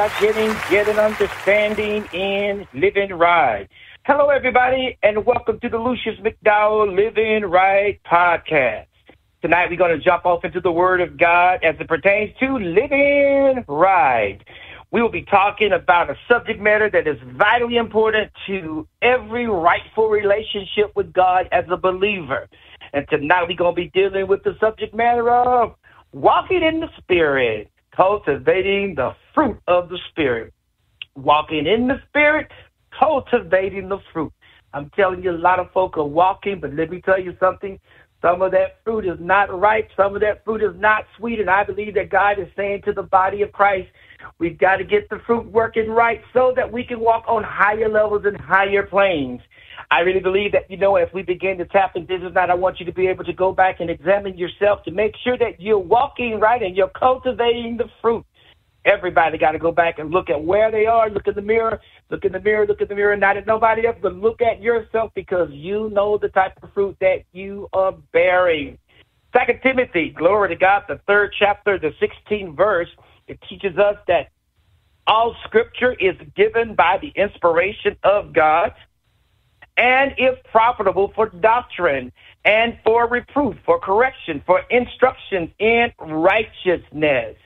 that getting, getting understanding in living right. Hello, everybody, and welcome to the Lucius McDowell Living Right podcast. Tonight, we're going to jump off into the Word of God as it pertains to living right. We will be talking about a subject matter that is vitally important to every rightful relationship with God as a believer. And tonight, we're going to be dealing with the subject matter of walking in the Spirit cultivating the fruit of the Spirit. Walking in the Spirit, cultivating the fruit. I'm telling you, a lot of folk are walking, but let me tell you something. Some of that fruit is not ripe. Some of that fruit is not sweet. And I believe that God is saying to the body of Christ, we've got to get the fruit working right so that we can walk on higher levels and higher planes. I really believe that, you know, as we begin to tap into this night, I want you to be able to go back and examine yourself to make sure that you're walking right and you're cultivating the fruit. Everybody got to go back and look at where they are. Look in the mirror. Look in the mirror. Look in the mirror. Not at nobody else, but look at yourself because you know the type of fruit that you are bearing. Second Timothy, glory to God, the third chapter, the 16th verse, it teaches us that all scripture is given by the inspiration of God and is profitable for doctrine and for reproof, for correction, for instruction in righteousness,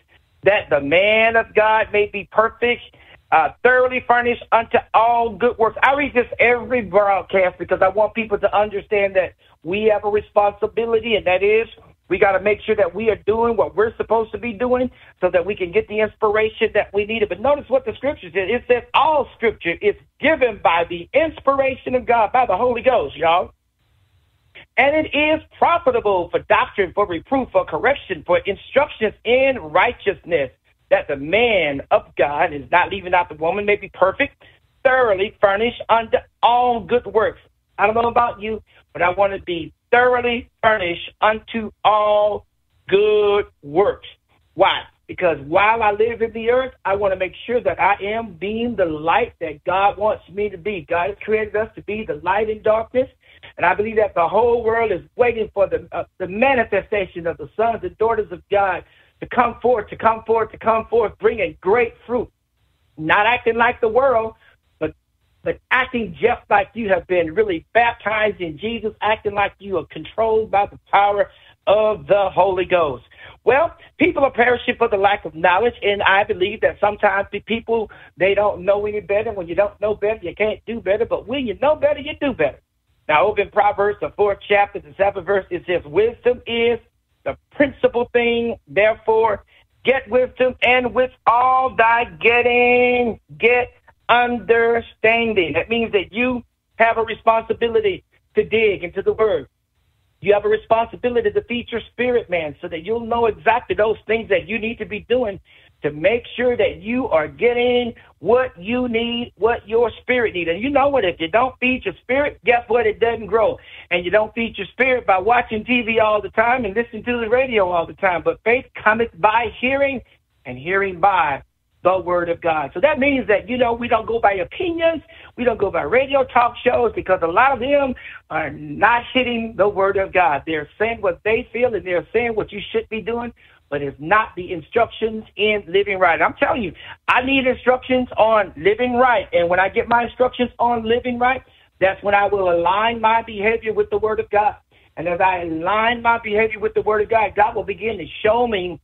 that the man of God may be perfect, uh, thoroughly furnished unto all good works. I read this every broadcast because I want people to understand that we have a responsibility, and that is we got to make sure that we are doing what we're supposed to be doing so that we can get the inspiration that we needed. But notice what the scripture says. It says all scripture is given by the inspiration of God, by the Holy Ghost, y'all. And it is profitable for doctrine, for reproof, for correction, for instructions in righteousness, that the man of God is not leaving out the woman, may be perfect, thoroughly furnished unto all good works. I don't know about you, but I want to be thoroughly furnished unto all good works. Why? Because while I live in the earth, I want to make sure that I am being the light that God wants me to be. God has created us to be the light in darkness. And I believe that the whole world is waiting for the, uh, the manifestation of the sons and daughters of God to come forth, to come forth, to come forth, bringing great fruit. Not acting like the world, but acting just like you have been really baptized in Jesus, acting like you are controlled by the power of the Holy Ghost. Well, people are perishing for the lack of knowledge, and I believe that sometimes the people they don't know any better. When you don't know better, you can't do better. But when you know better, you do better. Now, open Proverbs, the fourth chapter, the seventh verse, it says, "Wisdom is the principal thing. Therefore, get wisdom, and with all thy getting, get understanding. That means that you have a responsibility to dig into the word. You have a responsibility to feed your spirit, man, so that you'll know exactly those things that you need to be doing to make sure that you are getting what you need, what your spirit needs. And you know what? If you don't feed your spirit, guess what? It doesn't grow. And you don't feed your spirit by watching TV all the time and listening to the radio all the time. But faith cometh by hearing, and hearing by the word of God. So that means that, you know, we don't go by opinions. We don't go by radio talk shows because a lot of them are not hitting the word of God. They're saying what they feel and they're saying what you should be doing, but it's not the instructions in living right. I'm telling you, I need instructions on living right. And when I get my instructions on living right, that's when I will align my behavior with the word of God. And as I align my behavior with the word of God, God will begin to show me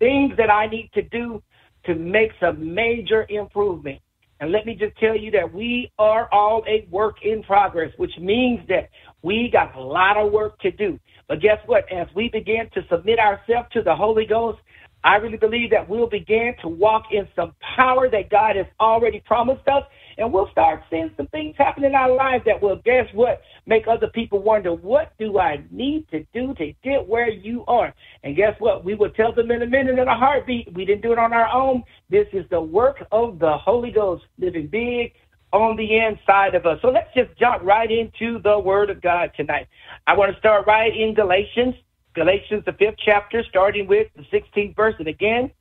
things that I need to do to make some major improvement. And let me just tell you that we are all a work in progress, which means that we got a lot of work to do. But guess what? As we begin to submit ourselves to the Holy Ghost, I really believe that we'll begin to walk in some power that God has already promised us, and we'll start seeing some things happen in our lives that will, guess what, make other people wonder, what do I need to do to get where you are? And guess what? We will tell them in a minute in a heartbeat. We didn't do it on our own. This is the work of the Holy Ghost living big on the inside of us. So let's just jump right into the Word of God tonight. I want to start right in Galatians Galatians, the fifth chapter, starting with the 16th verse. And again,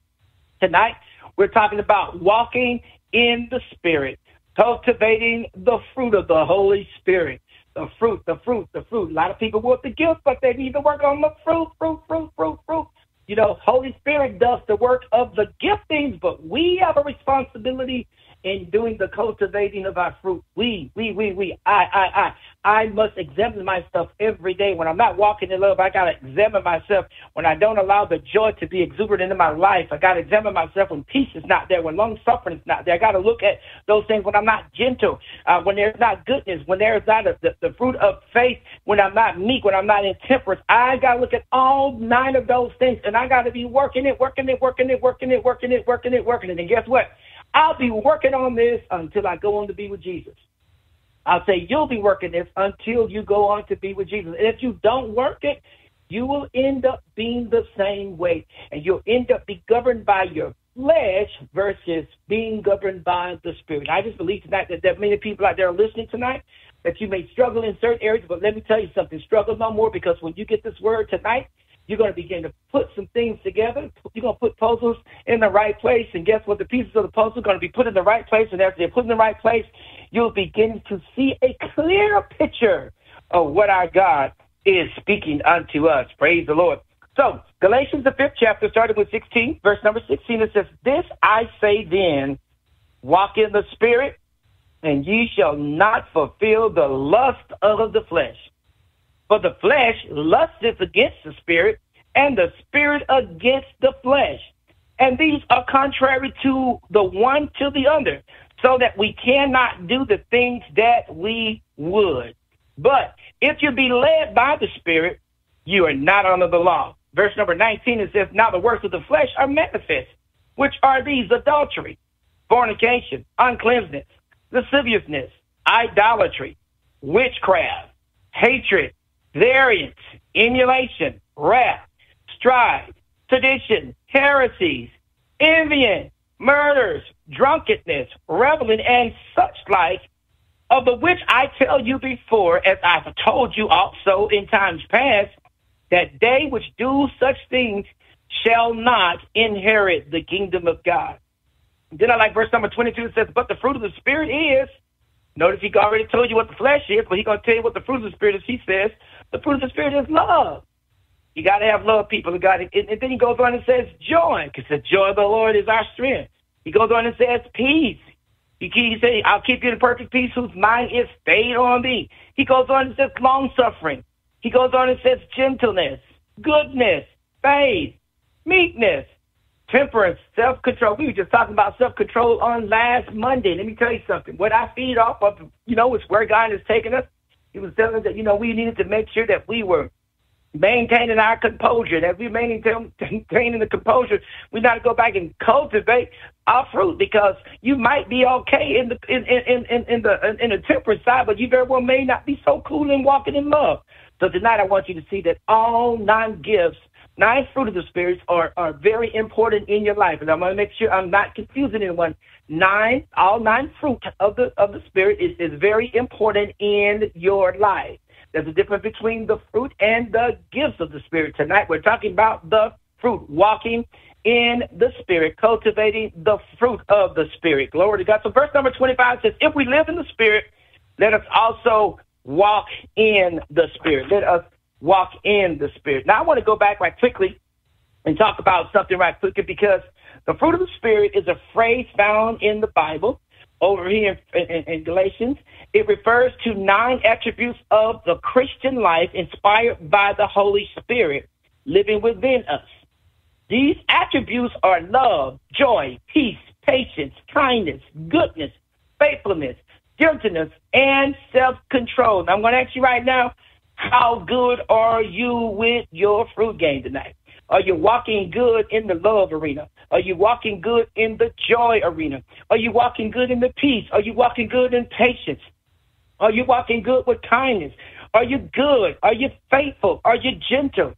tonight, we're talking about walking in the Spirit, cultivating the fruit of the Holy Spirit. The fruit, the fruit, the fruit. A lot of people want the gift, but they need to work on the fruit, fruit, fruit, fruit, fruit. You know, Holy Spirit does the work of the giftings, but we have a responsibility in doing the cultivating of our fruit. We, we, we, we, I, I, I. I must examine myself every day. When I'm not walking in love, I got to examine myself. When I don't allow the joy to be exuberant in my life, I got to examine myself when peace is not there, when long suffering is not there. I got to look at those things when I'm not gentle, uh, when there's not goodness, when there's not a, the, the fruit of faith, when I'm not meek, when I'm not intemperate. I got to look at all nine of those things, and I got to be working it, working it, working it, working it, working it, working it, working it. And guess what? I'll be working on this until I go on to be with Jesus. I'll say you'll be working this until you go on to be with Jesus. And if you don't work it, you will end up being the same way. And you'll end up be governed by your flesh versus being governed by the spirit. I just believe tonight that are many people out there are listening tonight that you may struggle in certain areas, but let me tell you something, struggle no more because when you get this word tonight, you're going to begin to put some things together. You're going to put puzzles in the right place. And guess what? The pieces of the puzzle are going to be put in the right place. And after they're put in the right place, you'll begin to see a clear picture of what our God is speaking unto us. Praise the Lord. So, Galatians, the fifth chapter, starting with 16, verse number 16, it says, This I say then, walk in the Spirit, and ye shall not fulfill the lust of the flesh. For the flesh lusteth against the spirit, and the spirit against the flesh. And these are contrary to the one to the other, so that we cannot do the things that we would. But if you be led by the Spirit, you are not under the law. Verse number 19, it says, Now the works of the flesh are manifest, which are these adultery, fornication, uncleanness, lasciviousness, idolatry, witchcraft, hatred, variance, emulation, wrath, strife, sedition, heresies, envying, murders, drunkenness, reveling, and such like, of the which I tell you before, as I've told you also in times past, that they which do such things shall not inherit the kingdom of God. Then I like verse number 22, it says, But the fruit of the Spirit is, notice he already told you what the flesh is, but he's going to tell you what the fruit of the Spirit is. He says, the fruit of the Spirit is love. You got to have love, people of God. And, then he goes on and says joy, because the joy of the Lord is our strength. He goes on and says peace. He, he says, I'll keep you in perfect peace whose mind is stayed on me. He goes on and says long suffering. He goes on and says gentleness, goodness, faith, meekness, temperance, self control. We were just talking about self control on last Monday. Let me tell you something. What I feed off of, you know, is where God has taken us. He was telling us that, you know, we needed to make sure that we were maintaining our composure, that we maintaining the composure. We got to go back and cultivate our fruit because you might be okay in the in in in, in the in the temperate side, but you very well may not be so cool and walking in love. So tonight I want you to see that all nine gifts nine fruit of the spirits are, are very important in your life. And I'm going to make sure I'm not confusing anyone. Nine, all nine fruit of the, of the spirit is, is very important in your life. There's a difference between the fruit and the gifts of the spirit. Tonight we're talking about the fruit, walking in the spirit, cultivating the fruit of the spirit. Glory to God. So verse number 25 says, if we live in the spirit, let us also walk in the spirit. Let us walk in the Spirit. Now, I want to go back right quickly and talk about something right quickly because the fruit of the Spirit is a phrase found in the Bible over here in, in, in Galatians. It refers to nine attributes of the Christian life inspired by the Holy Spirit living within us. These attributes are love, joy, peace, patience, kindness, goodness, faithfulness, gentleness, and self control. I'm going to ask you right now how good are you with your fruit game tonight? Are you walking good in the love arena? Are you walking good in the joy arena? Are you walking good in the peace? Are you walking good in patience? Are you walking good with kindness? Are you good? Are you faithful? Are you gentle?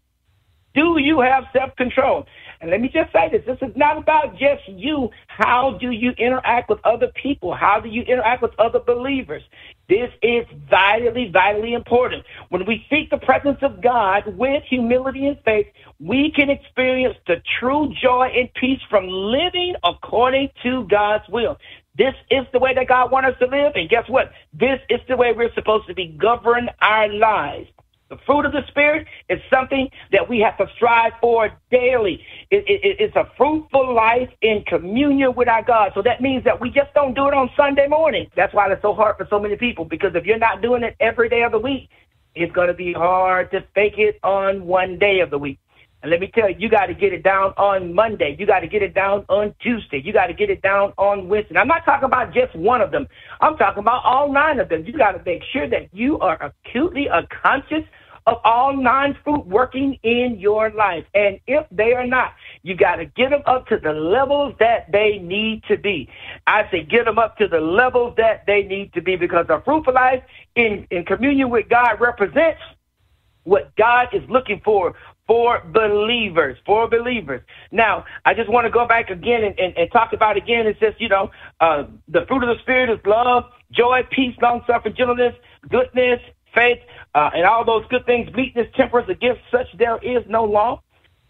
Do you have self control? And let me just say this this is not about just you. How do you interact with other people? How do you interact with other believers? This is vitally, vitally important. When we seek the presence of God with humility and faith, we can experience the true joy and peace from living according to God's will. This is the way that God wants us to live. And guess what? This is the way we're supposed to be govern our lives. The fruit of the Spirit is something that we have to strive for daily. It, it, it's a fruitful life in communion with our God. So that means that we just don't do it on Sunday morning. That's why it's so hard for so many people, because if you're not doing it every day of the week, it's going to be hard to fake it on one day of the week. And let me tell you, you got to get it down on Monday. You got to get it down on Tuesday. You got to get it down on Wednesday. I'm not talking about just one of them. I'm talking about all nine of them. You got to make sure that you are acutely conscious of all nine fruit working in your life. And if they are not, you got to get them up to the levels that they need to be. I say get them up to the levels that they need to be because a fruitful life in, in communion with God represents what God is looking for for believers, for believers. Now, I just want to go back again and, and, and talk about again. It says, you know, uh, the fruit of the Spirit is love, joy, peace, long suffering, gentleness, goodness, faith, uh, and all those good things, meekness, temperance, against such there is no law.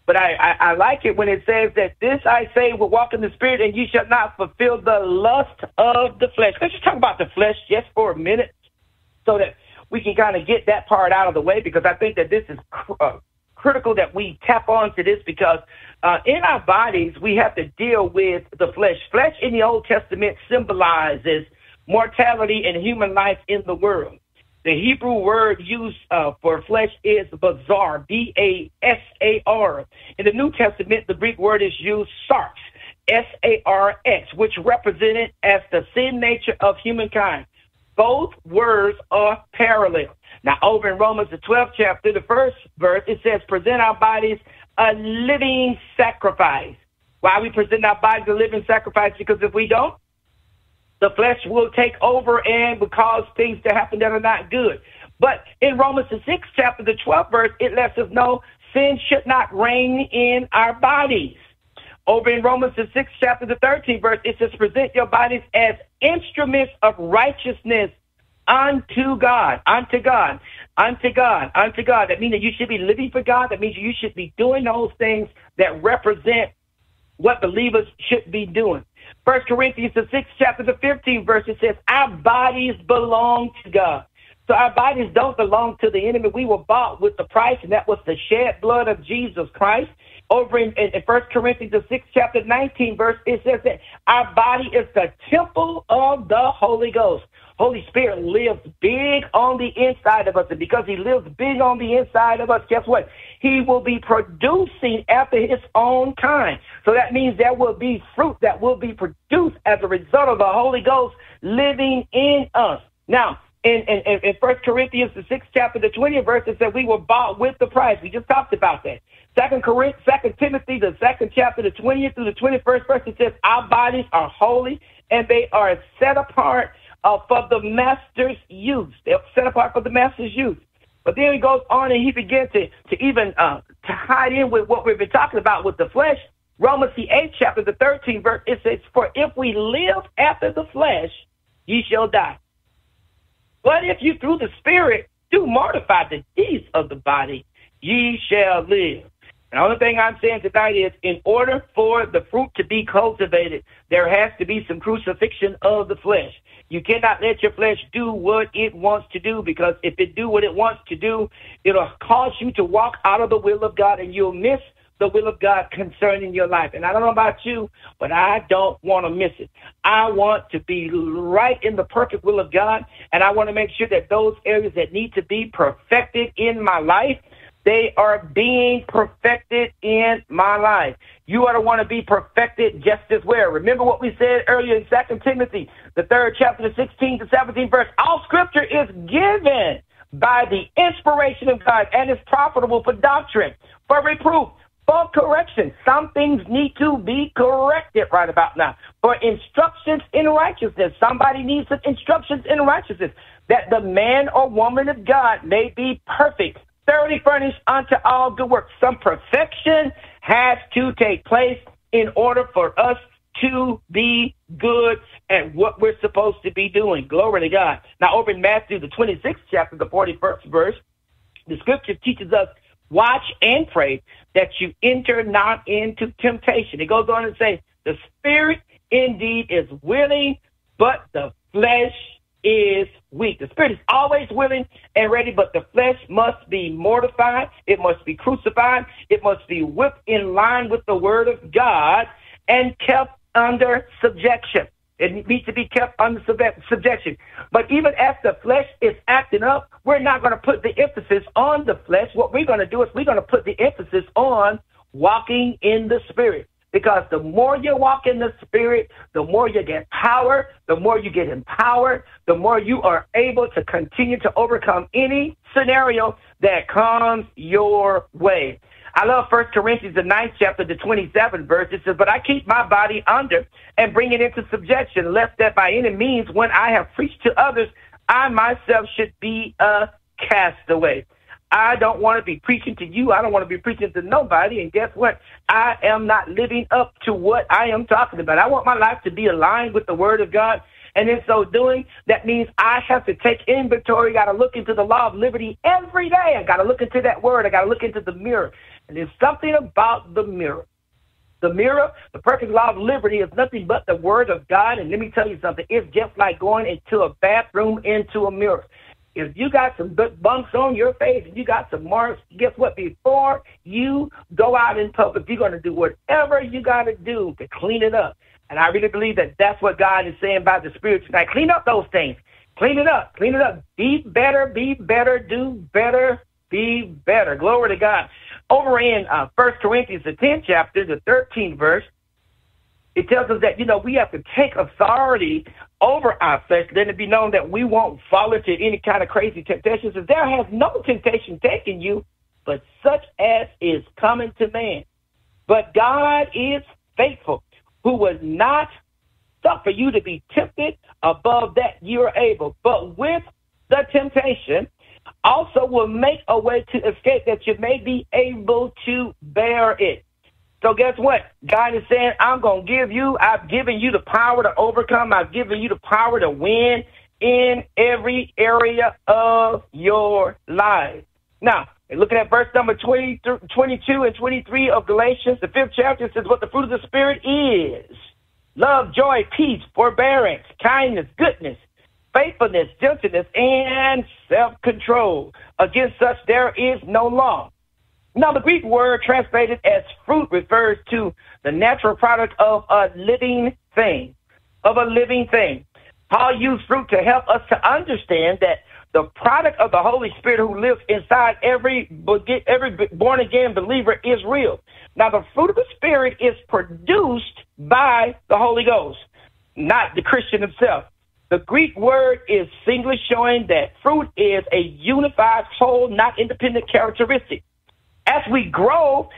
But I, I, I like it when it says that this I say will walk in the Spirit, and you shall not fulfill the lust of the flesh. Let's just talk about the flesh just for a minute so that we can kind of get that part out of the way because I think that this is uh, critical that we tap onto this because uh, in our bodies we have to deal with the flesh. Flesh in the Old Testament symbolizes mortality and human life in the world. The Hebrew word used uh, for flesh is basar, B A S A R. In the New Testament, the Greek word is used sarx, S A R X, which represented as the sin nature of humankind. Both words are parallel. Now, over in Romans, the 12th chapter, the first verse, it says, present our bodies a living sacrifice. Why we present our bodies a living sacrifice? Because if we don't, the flesh will take over and cause things to happen that are not good. But in Romans, the 6th chapter, the 12th verse, it lets us know sin should not reign in our bodies. Over in Romans, the 6th chapter, the 13th verse, it says, present your bodies as instruments of righteousness unto God, unto God, unto God, unto God. That means that you should be living for God. That means you should be doing those things that represent what believers should be doing. First Corinthians, the sixth chapter, the 15th verse, it says, Our bodies belong to God. So our bodies don't belong to the enemy. We were bought with the price, and that was the shed blood of Jesus Christ. Over in, in, in 1 Corinthians, the sixth chapter, 19 verse, it says that our body is the temple of the Holy Ghost. Holy Spirit lives big on the inside of us. And because he lives big on the inside of us, guess what? He will be producing after his own kind. So that means there will be fruit that will be produced as a result of the Holy Ghost living in us. Now, in, in, in 1 Corinthians, the 6th chapter, the 20th verse, it said we were bought with the price. We just talked about that. Second Corinthians, Second Timothy, the second chapter, the 20th through the 21st verse, it says our bodies are holy and they are set apart uh, for the master's use. They're set apart for the master's use. But then he goes on and he begins to, to even uh, to hide in with what we've been talking about with the flesh. Romans the 8th chapter, the 13th verse, it says, For if we live after the flesh, ye shall die. But if you through the Spirit do mortify the deeds of the body, ye shall live. And the only thing I'm saying tonight is in order for the fruit to be cultivated, there has to be some crucifixion of the flesh. You cannot let your flesh do what it wants to do because if it do what it wants to do, it'll cause you to walk out of the will of God and you'll miss the will of God concerning your life. And I don't know about you, but I don't want to miss it. I want to be right in the perfect will of God, and I want to make sure that those areas that need to be perfected in my life, they are being perfected in my life. You ought to want to be perfected just as well. Remember what we said earlier in Second Timothy, the third chapter, the 16 to 17 verse. All scripture is given by the inspiration of God and is profitable for doctrine, for reproof, for correction. Some things need to be corrected right about now. For instructions in righteousness. Somebody needs some instructions in righteousness that the man or woman of God may be perfect thoroughly furnished unto all good works. Some perfection has to take place in order for us to be good at what we're supposed to be doing. Glory to God. Now, over in Matthew, the 26th chapter, the 41st verse, the scripture teaches us watch and pray that you enter not into temptation. It goes on to say, the spirit indeed is willing, but the flesh is weak. The spirit is always willing and ready, but the flesh must be mortified. It must be crucified. It must be whipped in line with the word of God and kept under subjection. It needs to be kept under subjection. But even as the flesh is acting up, we're not going to put the emphasis on the flesh. What we're going to do is we're going to put the emphasis on walking in the spirit. Because the more you walk in the Spirit, the more you get power, the more you get empowered, the more you are able to continue to overcome any scenario that comes your way. I love First Corinthians, the ninth chapter, the 27th verse. It says, But I keep my body under and bring it into subjection, lest that by any means, when I have preached to others, I myself should be a castaway. I don't want to be preaching to you. I don't want to be preaching to nobody. And guess what? I am not living up to what I am talking about. I want my life to be aligned with the Word of God. And in so doing, that means I have to take inventory. Got to look into the law of liberty every day. I got to look into that Word. I got to look into the mirror. And there's something about the mirror. The mirror, the perfect law of liberty, is nothing but the Word of God. And let me tell you something. It's just like going into a bathroom into a mirror. If you got some bumps on your face and you got some marks, guess what? Before you go out in public, you're going to do whatever you got to do to clean it up. And I really believe that that's what God is saying about the Spirit tonight. Clean up those things. Clean it up. Clean it up. Be better. Be better. Do better. Be better. Glory to God. Over in uh, 1 Corinthians, the 10th chapter, the 13th verse, it tells us that, you know, we have to take authority over our flesh, then it be known that we won't fall into any kind of crazy temptations. There has no temptation taken you, but such as is coming to man. But God is faithful, who will not suffer you to be tempted above that you are able, but with the temptation also will make a way to escape that you may be able to bear it. So guess what? God is saying, I'm going to give you, I've given you the power to overcome. I've given you the power to win in every area of your life. Now, looking at verse number 20, 22 and 23 of Galatians, the fifth chapter says what the fruit of the Spirit is. Love, joy, peace, forbearance, kindness, goodness, faithfulness, gentleness, and self-control. Against such there is no law. Now, the Greek word translated as fruit refers to the natural product of a living thing, of a living thing. Paul used fruit to help us to understand that the product of the Holy Spirit who lives inside every every born again believer is real. Now, the fruit of the Spirit is produced by the Holy Ghost, not the Christian himself. The Greek word is singly showing that fruit is a unified whole, not independent characteristic as we grow,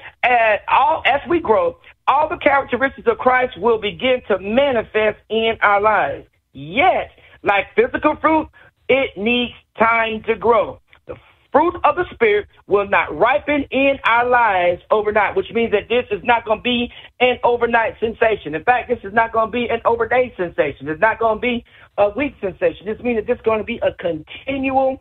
all as we grow, all the characteristics of Christ will begin to manifest in our lives. Yet, like physical fruit, it needs time to grow. The fruit of the Spirit will not ripen in our lives overnight, which means that this is not going to be an overnight sensation. In fact, this is not going to be an overday sensation. It's not going to be a week sensation. This means that this is going to be a continual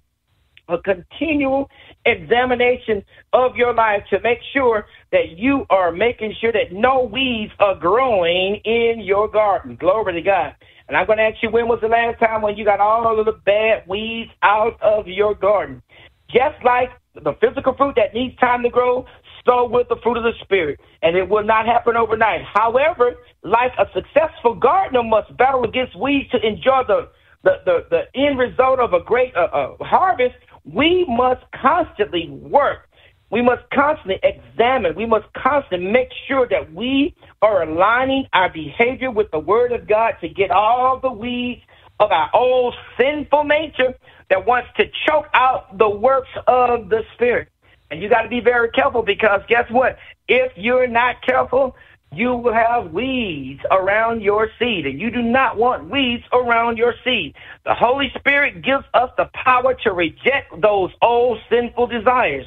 a continual examination of your life to make sure that you are making sure that no weeds are growing in your garden. Glory to God. And I'm going to ask you, when was the last time when you got all of the bad weeds out of your garden? Just like the physical fruit that needs time to grow, so with the fruit of the Spirit. And it will not happen overnight. However, like a successful gardener must battle against weeds to enjoy the the, the, the end result of a great uh, uh, harvest, we must constantly work. We must constantly examine. We must constantly make sure that we are aligning our behavior with the Word of God to get all the weeds of our old sinful nature that wants to choke out the works of the Spirit. And you got to be very careful because guess what? If you're not careful, you will have weeds around your seed, and you do not want weeds around your seed. The Holy Spirit gives us the power to reject those old sinful desires.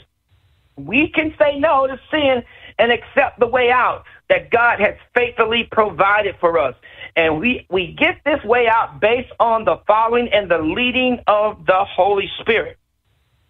We can say no to sin and accept the way out that God has faithfully provided for us. And we, we get this way out based on the following and the leading of the Holy Spirit.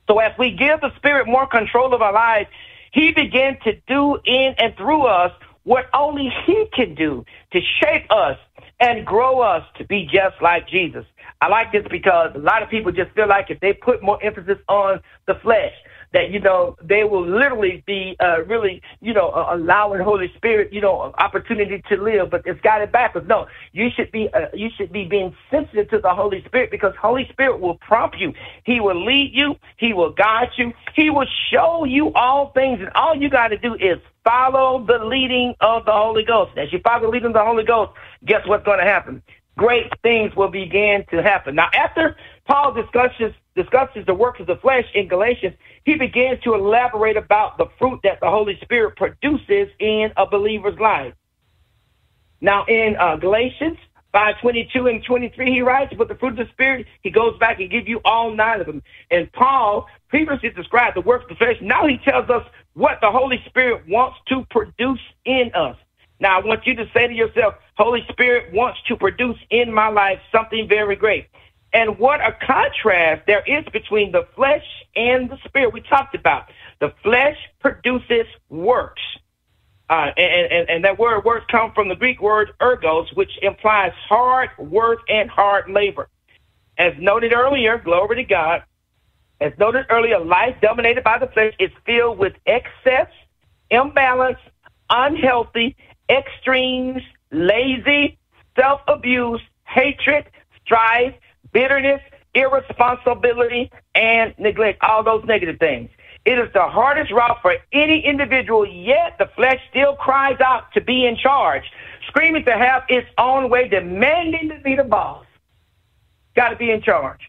So as we give the Spirit more control of our lives, He begins to do in and through us what only He can do to shape us and grow us to be just like Jesus. I like this because a lot of people just feel like if they put more emphasis on the flesh, that you know they will literally be uh, really you know uh, allowing Holy Spirit you know opportunity to live, but it's got it backwards. No, you should be uh, you should be being sensitive to the Holy Spirit because Holy Spirit will prompt you. He will lead you. He will guide you. He will show you all things, and all you got to do is follow the leading of the Holy Ghost. As you follow the leading of the Holy Ghost, guess what's going to happen? Great things will begin to happen. Now, after Paul discusses discusses the works of the flesh in Galatians, he begins to elaborate about the fruit that the Holy Spirit produces in a believer's life. Now, in uh, Galatians 5 22 and 23, he writes, But the fruit of the Spirit, he goes back and gives you all nine of them. And Paul previously described the works of the flesh. Now he tells us what the Holy Spirit wants to produce in us. Now, I want you to say to yourself, Holy Spirit wants to produce in my life something very great. And what a contrast there is between the flesh and the spirit we talked about. The flesh produces works. Uh, and, and, and that word works come from the Greek word ergos, which implies hard work and hard labor. As noted earlier, glory to God, as noted earlier, life dominated by the flesh is filled with excess, imbalance, unhealthy, extremes, lazy, self abuse, hatred, strife, bitterness, irresponsibility, and neglect, all those negative things. It is the hardest route for any individual, yet the flesh still cries out to be in charge, screaming to have its own way, demanding to be the boss. Got to be in charge.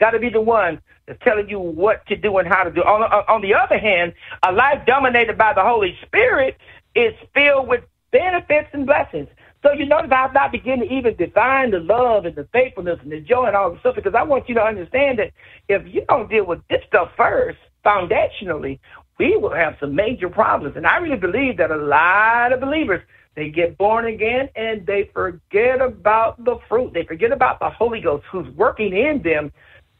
Got to be the one that's telling you what to do and how to do. On, on the other hand, a life dominated by the Holy Spirit is filled with benefits and blessings. So you notice I've not begun to even define the love and the faithfulness and the joy and all the stuff because I want you to understand that if you don't deal with this stuff first, foundationally, we will have some major problems. And I really believe that a lot of believers they get born again and they forget about the fruit. They forget about the Holy Ghost who's working in them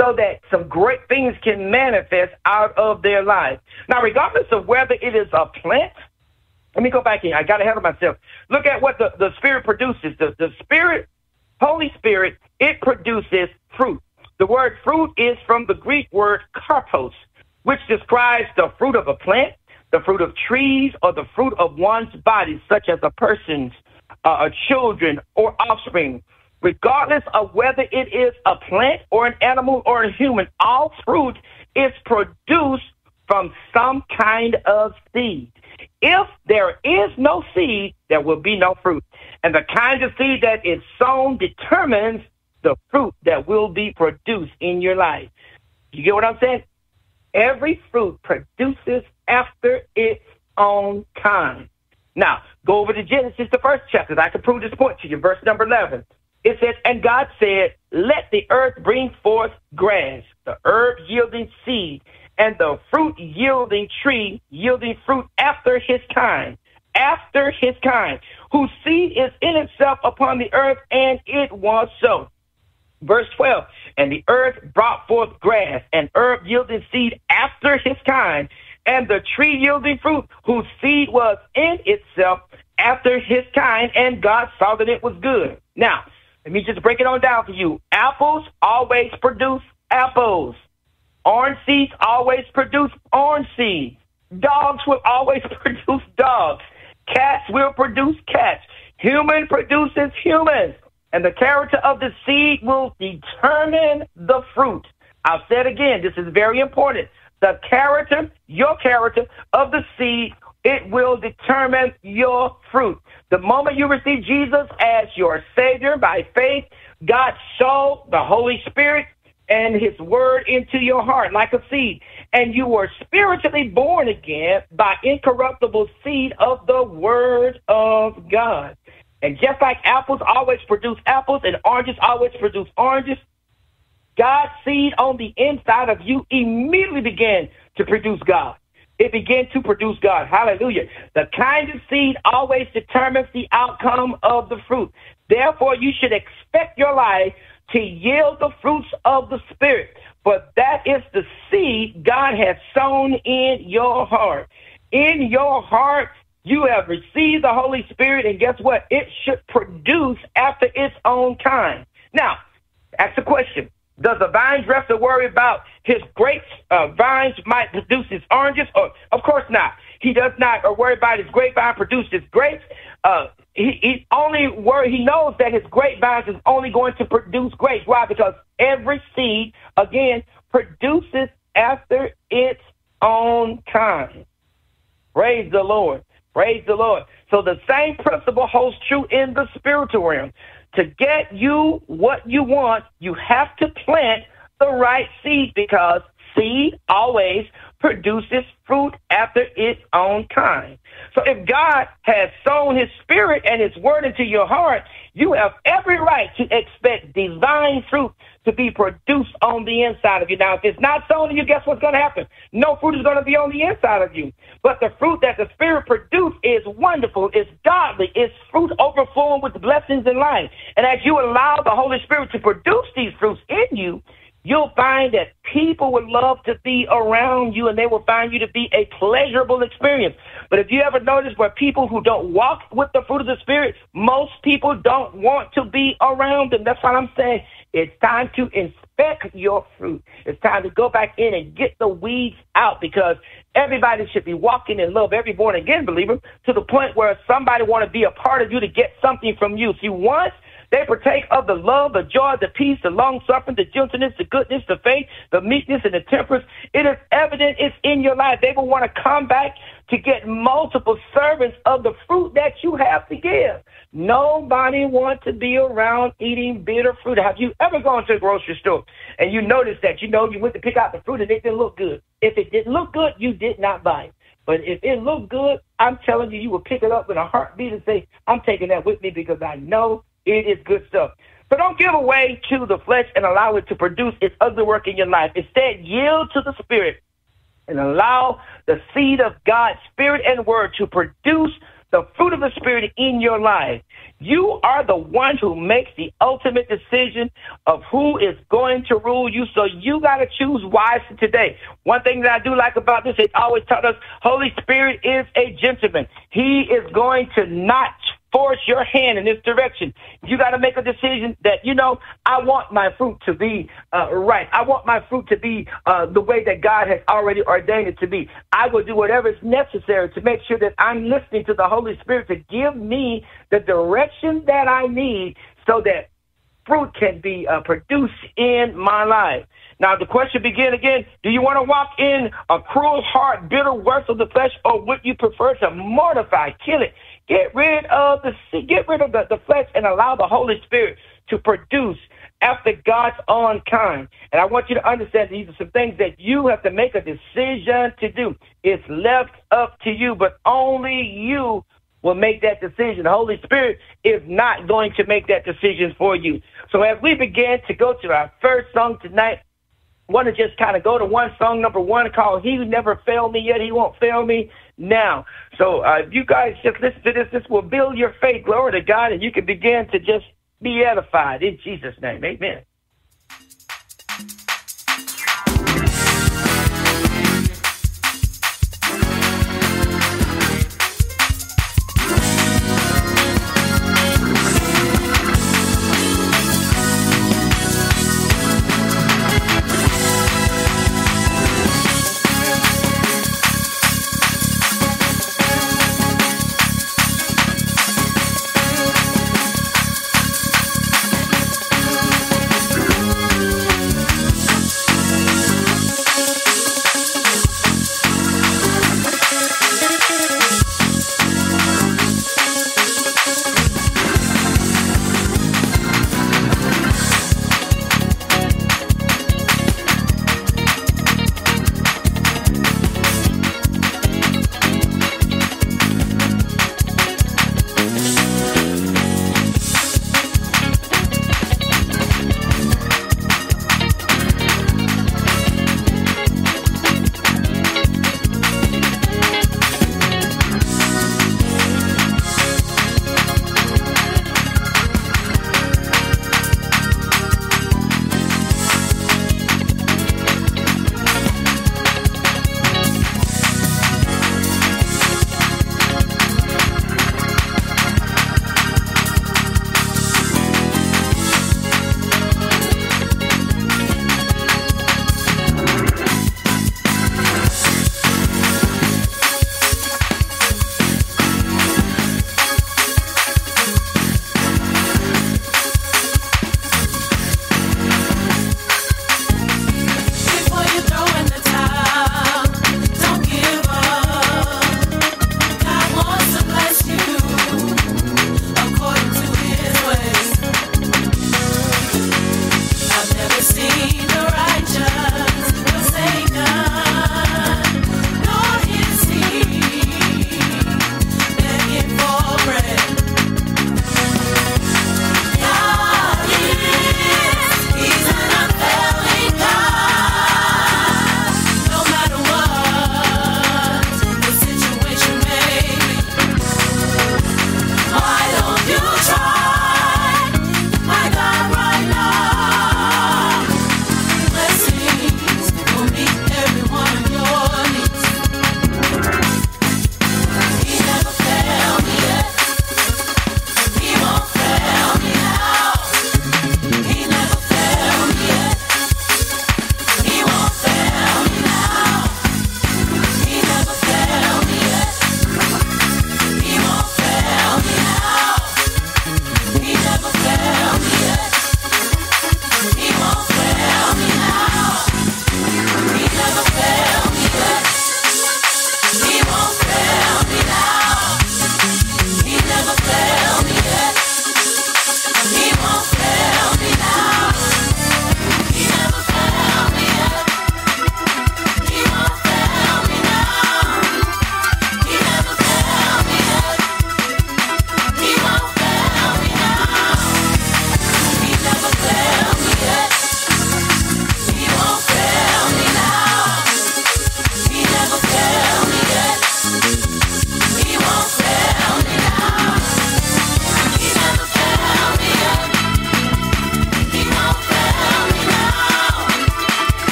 so that some great things can manifest out of their life. Now, regardless of whether it is a plant let me go back here. I got ahead of myself. Look at what the, the Spirit produces. The, the Spirit, Holy Spirit, it produces fruit. The word fruit is from the Greek word karpos, which describes the fruit of a plant, the fruit of trees, or the fruit of one's body, such as a person's, uh, children, or offspring. Regardless of whether it is a plant or an animal or a human, all fruit is produced from some kind of seed. If there is no seed, there will be no fruit. And the kind of seed that is sown determines the fruit that will be produced in your life. You get what I'm saying? Every fruit produces after its own kind. Now, go over to Genesis, the first chapter. I can prove this point to you. Verse number 11. It says, And God said, Let the earth bring forth grass, the herb yielding seed, and the fruit yielding tree yielding fruit after his kind, after his kind, whose seed is in itself upon the earth, and it was so. Verse 12, and the earth brought forth grass and herb yielding seed after his kind, and the tree yielding fruit, whose seed was in itself after his kind, and God saw that it was good. Now, let me just break it on down for you. Apples always produce apples. Orange seeds always produce orange seeds. Dogs will always produce dogs. Cats will produce cats. Human produces humans. And the character of the seed will determine the fruit. I'll say it again. This is very important. The character, your character of the seed, it will determine your fruit. The moment you receive Jesus as your Savior by faith, God showed the Holy Spirit and his word into your heart like a seed. And you were spiritually born again by incorruptible seed of the word of God. And just like apples always produce apples and oranges always produce oranges, God's seed on the inside of you immediately began to produce God. It began to produce God. Hallelujah. The kind of seed always determines the outcome of the fruit. Therefore, you should expect your life to yield the fruits of the Spirit. For that is the seed God has sown in your heart. In your heart, you have received the Holy Spirit, and guess what? It should produce after its own kind. Now, Ask a question. Does a vine dresser worry about his grapes? Uh, vines might produce his oranges? Or, of course not. He does not or worry about his grapevine produces grapes. Uh, he, he only worry, he knows that his grapevines is only going to produce grapes. Why? Because every seed, again, produces after its own kind. Praise the Lord. Praise the Lord. So the same principle holds true in the spiritual realm. To get you what you want, you have to plant the right seed because seed always produces fruit after its own kind. So if God has sown his spirit and his word into your heart, you have every right to expect divine fruit to be produced on the inside of you. Now, if it's not sown in you, guess what's going to happen? No fruit is going to be on the inside of you. But the fruit that the Spirit produces is wonderful, it's godly, it's fruit overflowing with blessings in life. And as you allow the Holy Spirit to produce these fruits in you, you'll find that people would love to be around you and they will find you to be a pleasurable experience. But if you ever notice where people who don't walk with the fruit of the Spirit, most people don't want to be around them. That's what I'm saying. It's time to inspect your fruit. It's time to go back in and get the weeds out because everybody should be walking in love, every born again believer, to the point where somebody want to be a part of you to get something from you. See, once they partake of the love, the joy, the peace, the long suffering, the gentleness, the goodness, the faith, the meekness, and the temperance. It is evident it's in your life. They will want to come back to get multiple servants of the fruit that you have to give. Nobody wants to be around eating bitter fruit. Have you ever gone to a grocery store and you noticed that, you know, you went to pick out the fruit and it didn't look good? If it didn't look good, you did not buy it. But if it looked good, I'm telling you, you will pick it up in a heartbeat and say, I'm taking that with me because I know it is good stuff. So don't give away to the flesh and allow it to produce its ugly work in your life. Instead, yield to the Spirit and allow the seed of God's Spirit and Word to produce the fruit of the Spirit in your life. You are the one who makes the ultimate decision of who is going to rule you. So you got to choose wisely today. One thing that I do like about this, it always taught us Holy Spirit is a gentleman. He is going to not force your hand in this direction. You got to make a decision that, you know, I want my fruit to be uh, right. I want my fruit to be uh, the way that God has already ordained it to be. I will do whatever is necessary to make sure that I'm listening to the Holy Spirit to give me the direction that I need so that fruit can be uh, produced in my life. Now the question begin again, do you want to walk in a cruel heart, bitter works of the flesh, or would you prefer to mortify, kill it, get rid of the get rid of the, the flesh and allow the Holy Spirit to produce after God's own kind. And I want you to understand these are some things that you have to make a decision to do. It's left up to you, but only you will make that decision. The Holy Spirit is not going to make that decision for you. So as we begin to go to our first song tonight, want to just kind of go to one song number one called He Never Failed Me Yet, He Won't Fail Me Now. So uh, if you guys just listen to this, this will build your faith. Glory to God, and you can begin to just be edified in Jesus' name. Amen.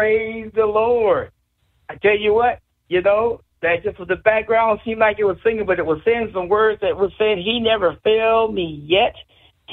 Praise the Lord. I tell you what, you know, that just was the background seemed like it was singing, but it was saying some words that was saying, He never failed me yet.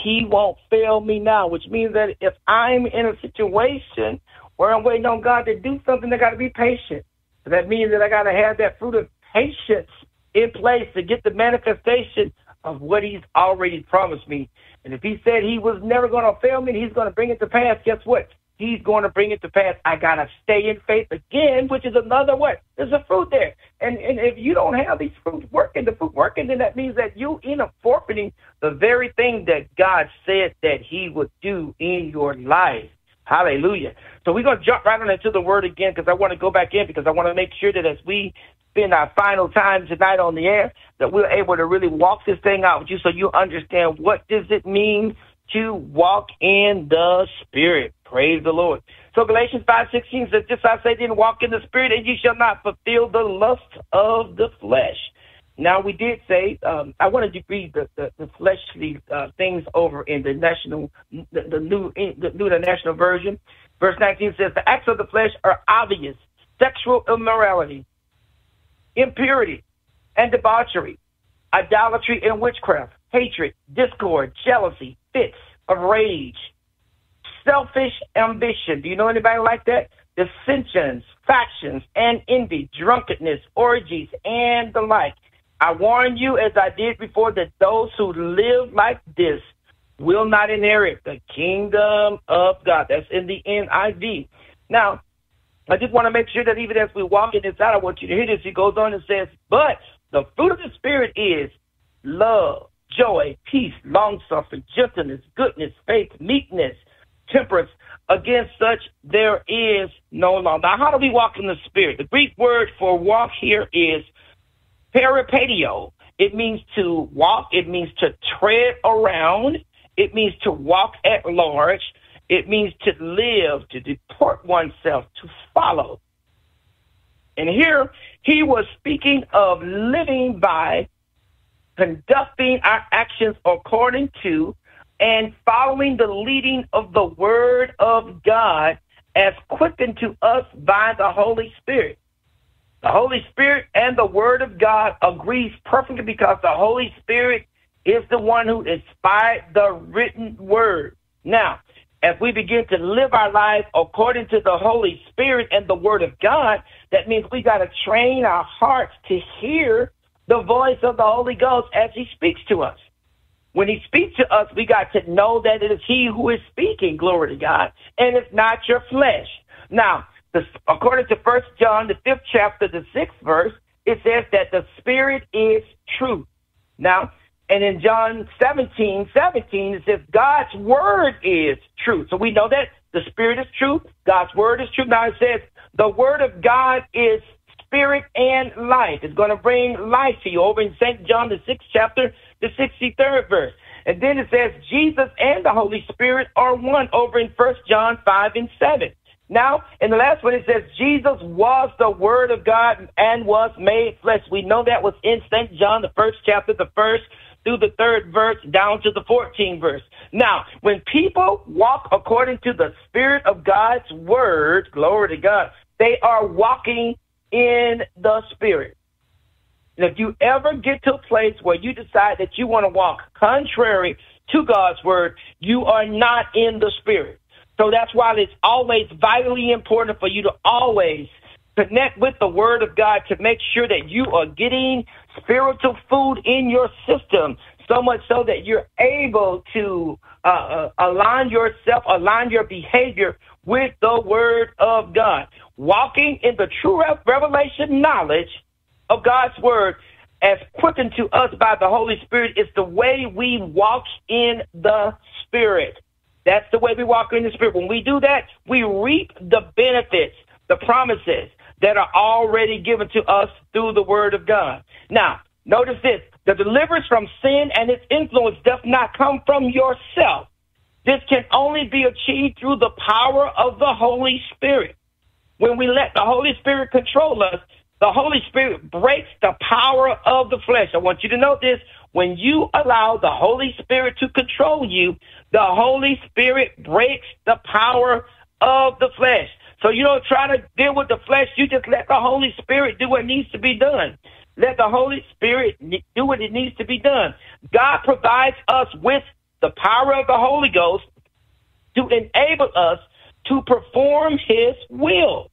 He won't fail me now, which means that if I'm in a situation where I'm waiting on God to do something, I got to be patient. So that means that I got to have that fruit of patience in place to get the manifestation of what He's already promised me. And if He said He was never going to fail me, and He's going to bring it to pass. Guess what? He's going to bring it to pass. I got to stay in faith again, which is another what? There's a fruit there. And, and if you don't have these fruits working, the fruit working, then that means that you end up forfeiting the very thing that God said that he would do in your life. Hallelujah. So we're going to jump right on into the word again because I want to go back in because I want to make sure that as we spend our final time tonight on the air, that we're able to really walk this thing out with you so you understand what does it mean to walk in the Spirit. Praise the Lord. So Galatians 5.16 says, Just I say then, walk in the Spirit, and ye shall not fulfill the lust of the flesh. Now, we did say, um, I wanted to read the, the, the fleshly uh, things over in the national, the, the new, the new version. Verse 19 says, The acts of the flesh are obvious sexual immorality, impurity, and debauchery, idolatry and witchcraft, hatred, discord, jealousy, fits of rage, selfish ambition. Do you know anybody like that? Dissensions, factions, and envy, drunkenness, orgies, and the like. I warn you, as I did before, that those who live like this will not inherit the kingdom of God. That's in the NIV. Now, I just want to make sure that even as we walk in this out, I want you to hear this. He goes on and says, But the fruit of the Spirit is love, joy, peace, long suffering, gentleness, goodness, faith, meekness, temperance. Against such there is no law. Now, how do we walk in the Spirit? The Greek word for walk here is peripateo. It means to walk. It means to tread around. It means to walk at large. It means to live, to deport oneself, to follow. And here he was speaking of living by conducting our actions according to and following the leading of the Word of God as quickened to us by the Holy Spirit. The Holy Spirit and the Word of God agrees perfectly because the Holy Spirit is the one who inspired the written Word. Now, as we begin to live our lives according to the Holy Spirit and the Word of God, that means we got to train our hearts to hear the voice of the Holy Ghost as he speaks to us. When he speaks to us, we got to know that it is he who is speaking, glory to God, and it's not your flesh. Now, the, according to First John, the fifth chapter, the sixth verse, it says that the Spirit is truth. Now, and in John 17, 17, it says God's word is truth. So we know that the Spirit is truth. God's word is truth. Now it says the word of God is spirit and life. It's going to bring life to you over in St. John, the sixth chapter, the 63rd verse. And then it says Jesus and the Holy Spirit are one over in First John 5 and 7. Now, in the last one, it says Jesus was the Word of God and was made flesh. We know that was in St. John, the first chapter, the first through the third verse down to the 14th verse. Now, when people walk according to the Spirit of God's Word, glory to God, they are walking in the spirit. And if you ever get to a place where you decide that you want to walk contrary to God's word, you are not in the spirit. So that's why it's always vitally important for you to always connect with the word of God to make sure that you are getting spiritual food in your system so much so that you're able to uh, uh, align yourself, align your behavior with the Word of God. Walking in the true revelation knowledge of God's Word as quickened to us by the Holy Spirit is the way we walk in the Spirit. That's the way we walk in the Spirit. When we do that, we reap the benefits, the promises that are already given to us through the Word of God. Now, notice this the deliverance from sin and its influence does not come from yourself. This can only be achieved through the power of the Holy Spirit. When we let the Holy Spirit control us, the Holy Spirit breaks the power of the flesh. I want you to know this. When you allow the Holy Spirit to control you, the Holy Spirit breaks the power of the flesh. So you don't try to deal with the flesh. You just let the Holy Spirit do what needs to be done. Let the Holy Spirit do what it needs to be done. God provides us with the power of the Holy Ghost to enable us to perform His will.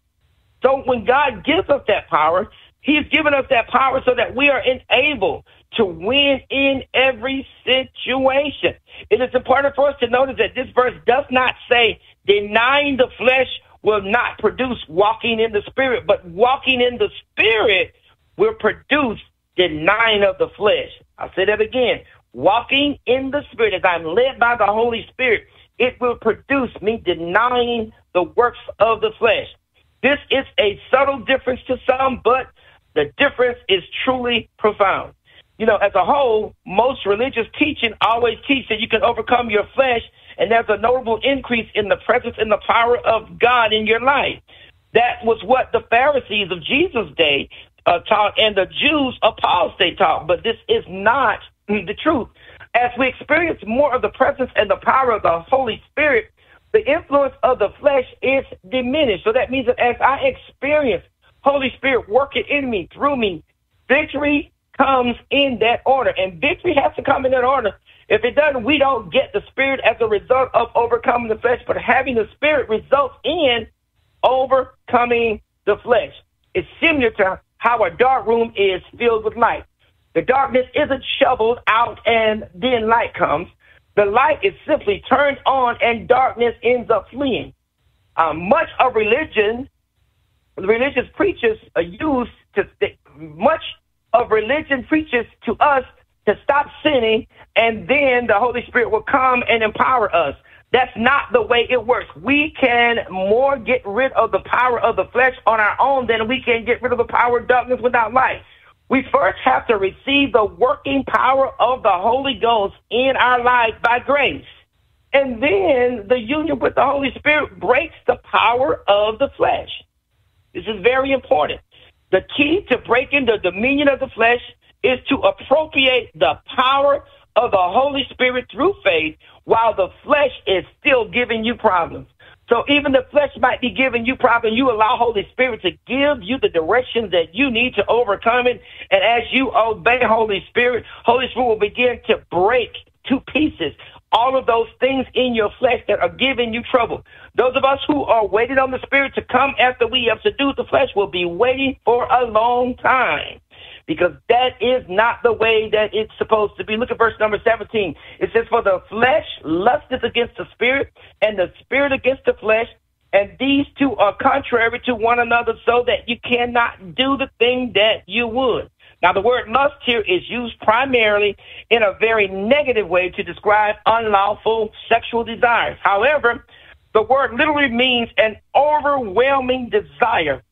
So when God gives us that power, He's given us that power so that we are enabled to win in every situation. It is important for us to notice that this verse does not say denying the flesh will not produce walking in the spirit, but walking in the spirit will produce denying of the flesh. I'll say that again. Walking in the spirit as I'm led by the Holy Spirit, it will produce me denying the works of the flesh. This is a subtle difference to some, but the difference is truly profound. You know, as a whole, most religious teaching always teach that you can overcome your flesh and there's a notable increase in the presence and the power of God in your life. That was what the Pharisees of Jesus' day uh, taught and the Jews of Paul's day taught, but this is not the truth. As we experience more of the presence and the power of the Holy Spirit, the influence of the flesh is diminished. So that means that as I experience Holy Spirit working in me, through me, victory comes in that order. And victory has to come in that order if it doesn't, we don't get the Spirit as a result of overcoming the flesh, but having the Spirit results in overcoming the flesh. It's similar to how a dark room is filled with light. The darkness isn't shoveled out and then light comes. The light is simply turned on and darkness ends up fleeing. Um, much of religion, religious preachers are used to, much of religion preaches to us to stop sinning, and then the Holy Spirit will come and empower us. That's not the way it works. We can more get rid of the power of the flesh on our own than we can get rid of the power of darkness without light. We first have to receive the working power of the Holy Ghost in our life by grace. And then the union with the Holy Spirit breaks the power of the flesh. This is very important. The key to breaking the dominion of the flesh is to appropriate the power of the Holy Spirit through faith while the flesh is still giving you problems. So even the flesh might be giving you problems, you allow Holy Spirit to give you the direction that you need to overcome it. And as you obey Holy Spirit, Holy Spirit will begin to break to pieces all of those things in your flesh that are giving you trouble. Those of us who are waiting on the Spirit to come after we have subdued the flesh will be waiting for a long time because that is not the way that it's supposed to be. Look at verse number 17. It says, For the flesh lusteth against the spirit, and the spirit against the flesh, and these two are contrary to one another, so that you cannot do the thing that you would. Now, the word lust here is used primarily in a very negative way to describe unlawful sexual desires. However, the word literally means an overwhelming desire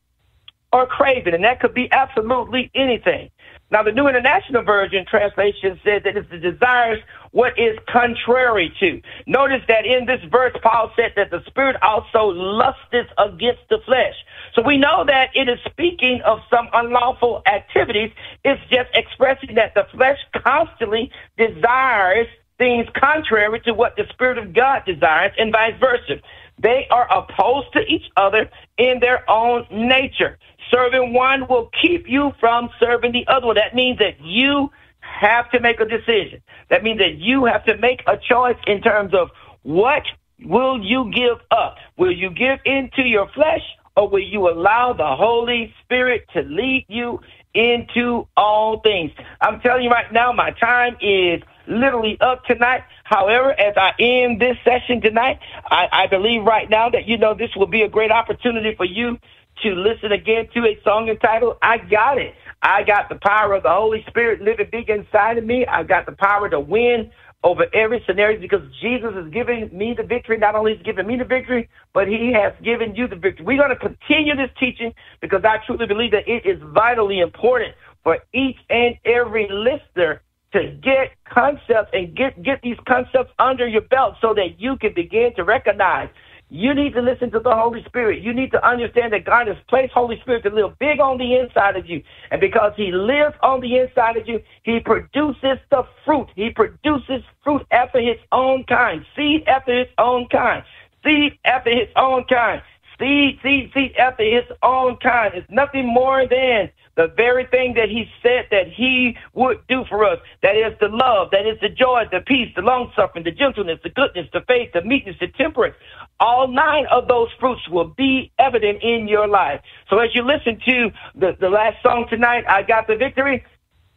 or craving, and that could be absolutely anything. Now, the New International Version translation says that it's the desires what is contrary to. Notice that in this verse, Paul said that the Spirit also lusteth against the flesh. So we know that it is speaking of some unlawful activities. It's just expressing that the flesh constantly desires things contrary to what the Spirit of God desires, and vice versa. They are opposed to each other in their own nature. Serving one will keep you from serving the other one. That means that you have to make a decision. That means that you have to make a choice in terms of what will you give up? Will you give into your flesh or will you allow the Holy Spirit to lead you into all things? I'm telling you right now, my time is literally up tonight. However, as I end this session tonight, I, I believe right now that you know this will be a great opportunity for you to listen again to a song entitled I Got It. I got the power of the Holy Spirit living big inside of me. I got the power to win over every scenario because Jesus is giving me the victory. Not only is giving me the victory, but he has given you the victory. We're going to continue this teaching because I truly believe that it is vitally important for each and every listener to get concepts and get, get these concepts under your belt so that you can begin to recognize you need to listen to the Holy Spirit. You need to understand that God has placed Holy Spirit to live big on the inside of you. And because He lives on the inside of you, He produces the fruit. He produces fruit after His own kind, seed after His own kind, seed after His own kind, seed, seed, seed after his own kind. It's nothing more than the very thing that he said that he would do for us. That is the love, that is the joy, the peace, the long suffering, the gentleness, the goodness, the faith, the meekness, the temperance. All nine of those fruits will be evident in your life. So as you listen to the, the last song tonight, I Got the Victory,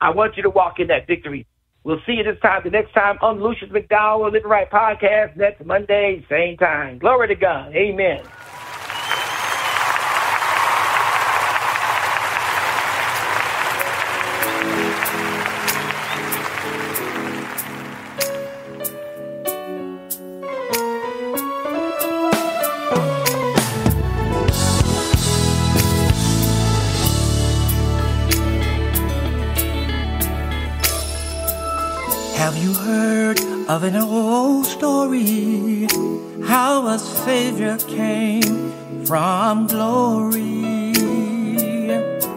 I want you to walk in that victory. We'll see you this time, the next time on Lucius McDowell Living Right Podcast next Monday, same time. Glory to God. Amen. Of an old story? How a Savior came from glory.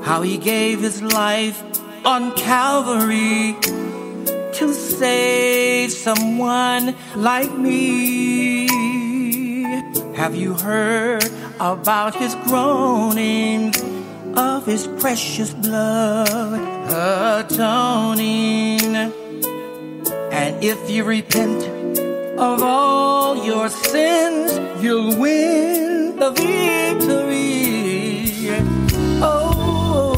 How he gave his life on Calvary to save someone like me. Have you heard about his groaning, of his precious blood atoning? If you repent of all your sins, you'll win the victory. Oh,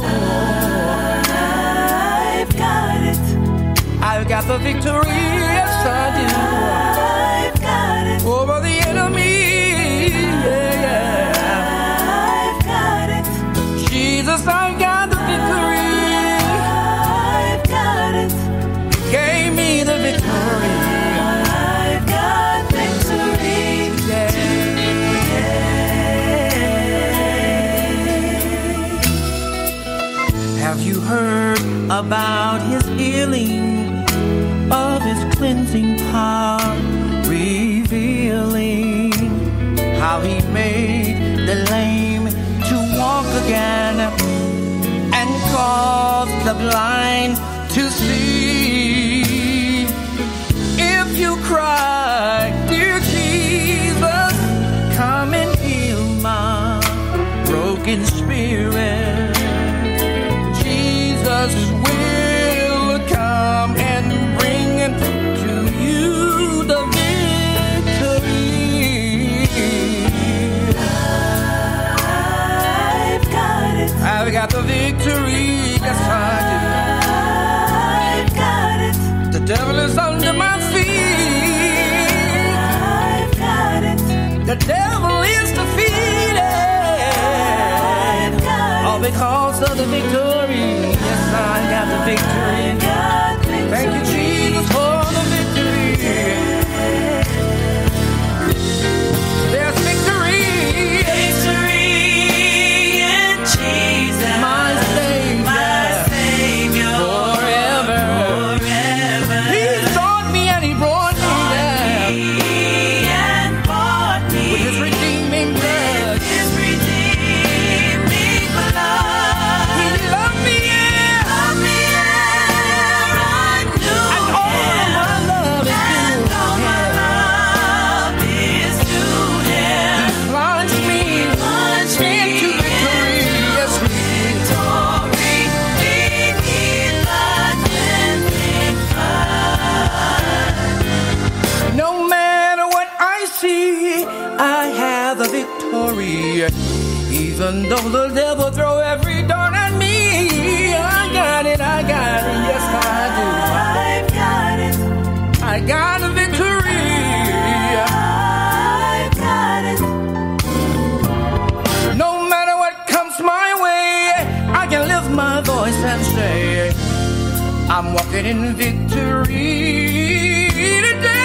I've got it. I've got the victory, yes I do. I've got it. do. About his healing, of his cleansing power, revealing how he made the lame to walk again and caused the blind to see? If you cry, I'm walking in victory today.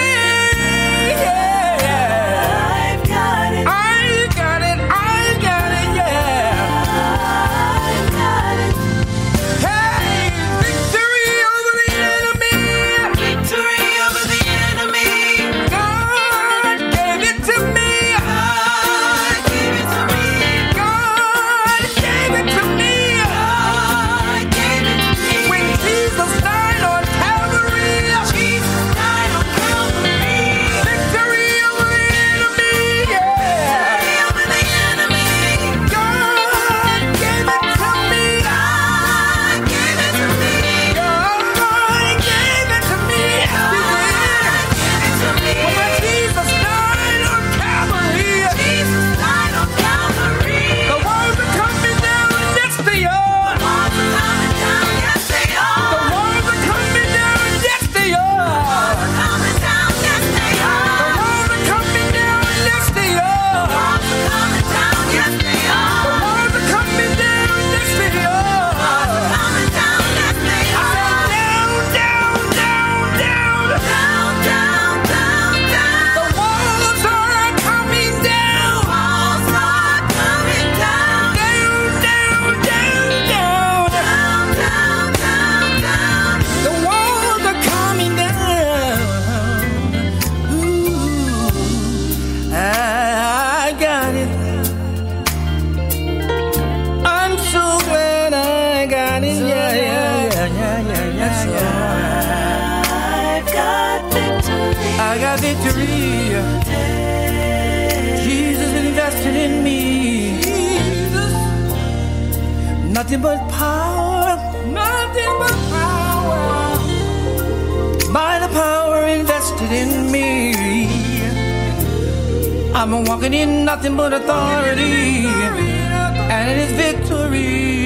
Nothing but power. Nothing but power. By the power invested in me. I'm walking in nothing but authority. And it is victory.